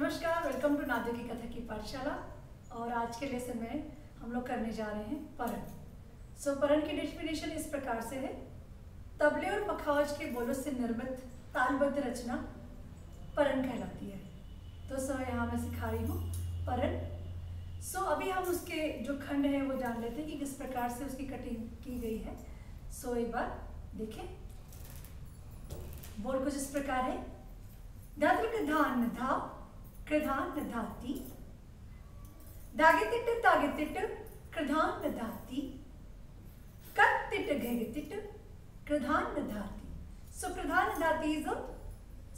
नमस्कार welcome to नादे की कथा की पाठशाला। और आज के लेसन में हम लोग करने जा रहे हैं परन सो so, परन की डेफिनेशन इस प्रकार से है। तबले और पखावज के बोलों से निर्मित तालबद्ध रचना परन कहलाती है। तो सो यहाँ मैं सिखा रही हूँ परन सो so, अभी हम उसके जो खंड है वो जान लेते हैं कि किस प्रकार से उसकी कटिंग की गई है। सो so, एक बार देखें। बोल कुछ इस प्रकार है। धात्र धान धा कृधान धाती दागितिट तागितिट कृधान धाती कत्तिट घेगितिट कृधान धाती सो कृधान धाती इज़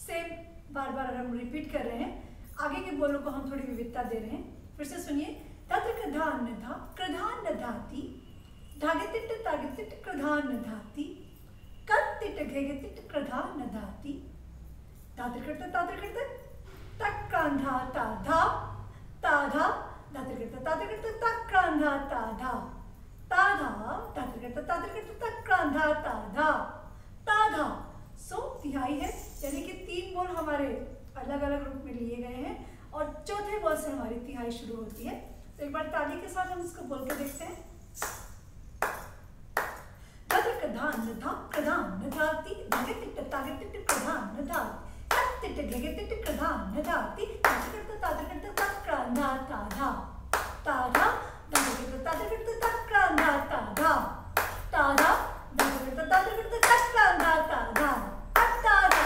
सेम बार बार हम रिपीट कर रहे हैं, आगे के बोलों को हम थोड़ी विविधता दे रहे हैं। फिर से सुनिए, तत्र कृधान धा कृधान धाती धागितिट तागितिट कृधान धाती कत्तिट घेगितिट कृधान धाती तात्र करता तात्र तक्रांधा ताधा ताधा दात्रकृत तात्रकृत तक्रांधा ताधा। ताधा दात्रकृत तात्रकृत तक्रांधा ताधा। ताधा। सो तिहाई है, यानी कि तीन बोल हमारे अलग अलग रूप में लिए गए हैं और चौथे बोल से हमारी तिहाई शुरू होती है। तो एक बार ताली के साथ हम इसको बोल के देखते हैं। प्रधान धा प्रधान धाती प्रधान धाती तिट घेगे तिट प्रधान नदाति ताजकर्त ताजकर्त तक्रांधा ताधा ताधा ताजकर्त ताजकर्त तक्रांधा ताधा ताधा ताजकर्त ताजकर्त तक्रांधा ताधा ताधा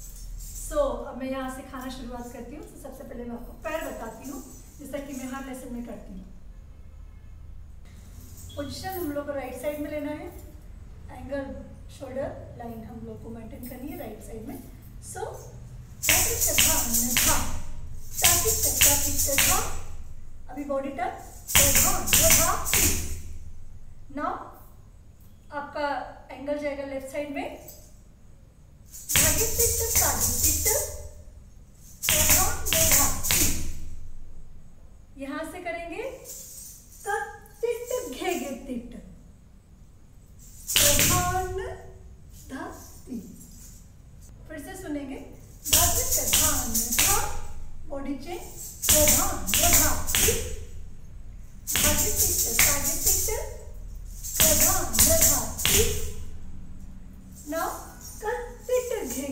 सो अब मैं यहाँ से खाना शुरुआत करती हूँ सबसे पहले मैं आपको पैर बताती हूँ जैसा कि मैं हर लेसन में करती हूँ पोजिशन हम लोग को राइट साइड में लेना है एंगल शोल्डर लाइन हम लोग को मेंटेन करनी है राइट साइड में सो अभी बॉडी टच नाउ आपका एंगल जाएगा लेफ़्ट साइड में. यहाँ से करेंगे फिर से सुनेंगे.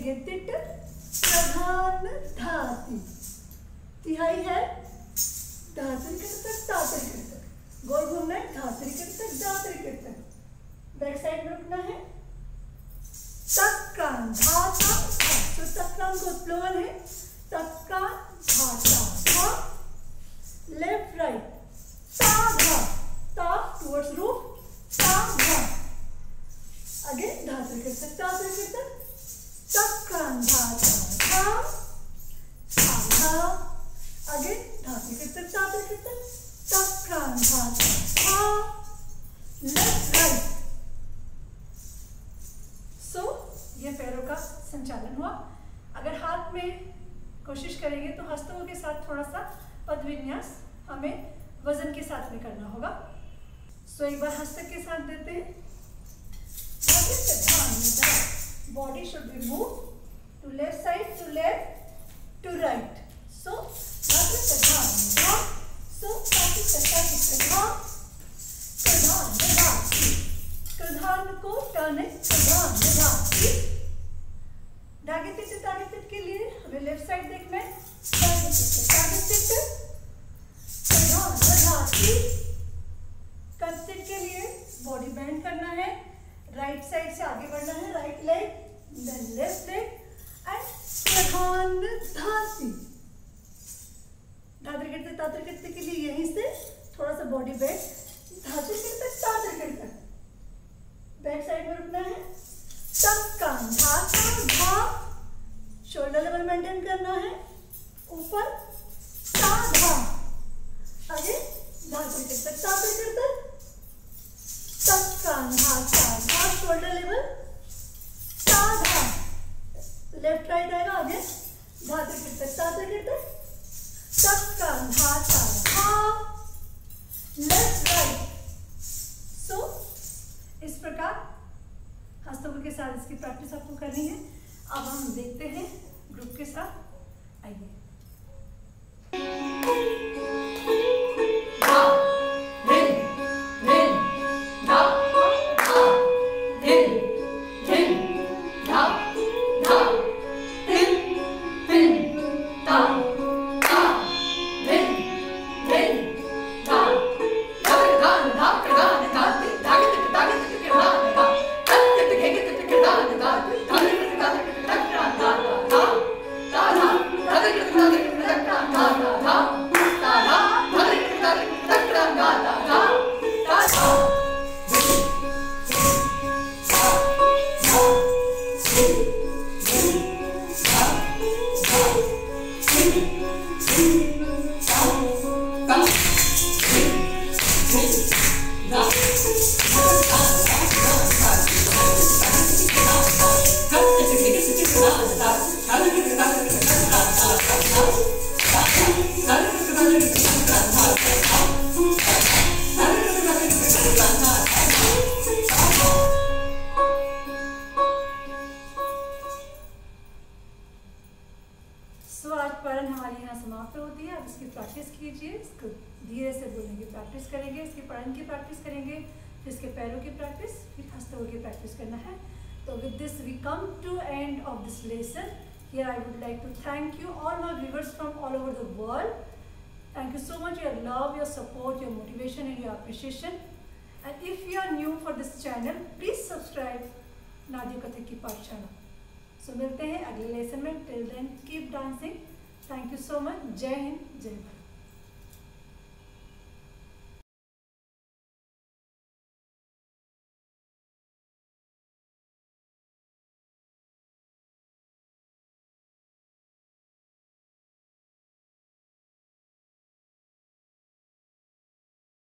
तिट प्रधान धाती। तिहाई है, धातरी करतक तातरी करतक गोल घूमना है, धातरी करतक दातरी करतक बैक साइड में रुकना है। तक्कान धाता तो तक्कान को प्लोअर है तक्कान धाता धा लेफ़्ट राइट ता धा ता टुवर्ड्स रूफ ता धा अगेन धातु कर सकते धातु तक्कान धाता धा धा अगेन धातु कर सकते धातु कर सकते तक्कान धाता धा लेफ़्ट राइट सो ये पैरों का संचालन हुआ। अगर हाथ में कोशिश करेंगे तो हस्तों के साथ थोड़ा सा पद विन्यास हमें वज़न के साथ में करना होगा। सो so, एक बार हस्त के साथ देते हैं। Be move to left side to left to right so so प्रधान को टर्न है प्रधान प्रधान के है धागे तिट धागे तिट प्रधान प्रधान कंस्टिट के लिए बेंड करना है राइट साइड से आगे बढ़ना है right leg then left leg and प्रधान धात्र करते तात्र करते के लिए यहीं से थोड़ा सा बॉडी बेंड धात्र करते तात्र करते बैक साइड में रुकना है तब कान धा शोल्डर लेवल मेंटेन करना है ऊपर ता आगे धा करके तक ता करके तक धा शोल्डर लेवल लेफ़्ट राइट आएगा आगे। धा गिरते तक गिरते सबका धाता धा लेफ़्ट राइट सो इस प्रकार हस्तों के साथ इसकी प्रैक्टिस आपको करनी है। अब हम देखते हैं 아. प्रैक्टिस करेंगे, इसकी पढ़न की प्रैक्टिस करेंगे फिर इसके पैरों की प्रैक्टिस फिर हस्तों की प्रैक्टिस करना है। तो with this we come to end of this lesson here I would like to thank you all my viewers from all over the world. Thank you so much your love, your support, your motivation and your appreciation. And if you are new for this channel, please subscribe Nadia Kathak की पाठशाला so मिलते हैं अगले lesson में till then keep dancing thank you so much जय हिंद जय भारत